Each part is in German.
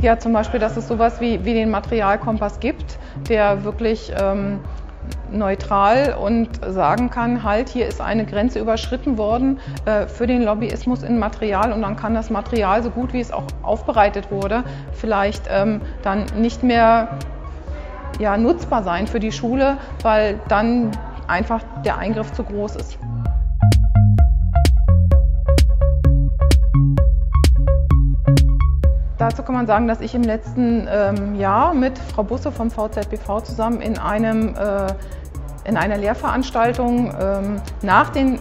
Ja, zum Beispiel, dass es sowas wie, wie den Materialkompass gibt, der wirklich ähm, neutral und sagen kann, halt, hier ist eine Grenze überschritten worden äh, für den Lobbyismus in Material und dann kann das Material, so gut wie es auch aufbereitet wurde, vielleicht ähm, dann nicht mehr ja, nutzbar sein für die Schule, weil dann einfach der Eingriff zu groß ist. Dazu kann man sagen, dass ich im letzten ähm, Jahr mit Frau Busse vom VZBV zusammen in, einem, äh, in einer Lehrveranstaltung ähm, nach den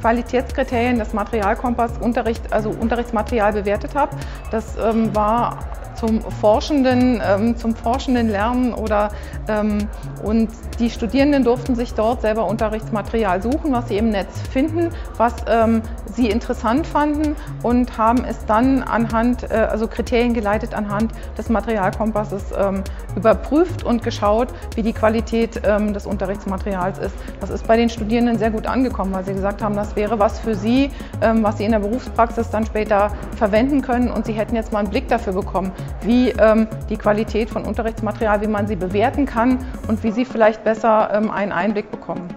Qualitätskriterien des Materialkompass Unterricht, also Unterrichtsmaterial bewertet habe. Das ähm, war zum forschenden, ähm, zum forschenden Lernen oder ähm, und die Studierenden durften sich dort selber Unterrichtsmaterial suchen, was sie im Netz finden, was ähm, sie interessant fanden und haben es dann anhand, äh, also Kriterien geleitet anhand des Materialkompasses ähm, überprüft und geschaut, wie die Qualität ähm, des Unterrichtsmaterials ist. Das ist bei den Studierenden sehr gut angekommen, weil sie gesagt haben, das wäre was für sie, ähm, was sie in der Berufspraxis dann später verwenden können und sie hätten jetzt mal einen Blick dafür bekommen, wie ähm, die Qualität von Unterrichtsmaterial, wie man sie bewerten kann und wie sie vielleicht besser ähm, einen Einblick bekommen.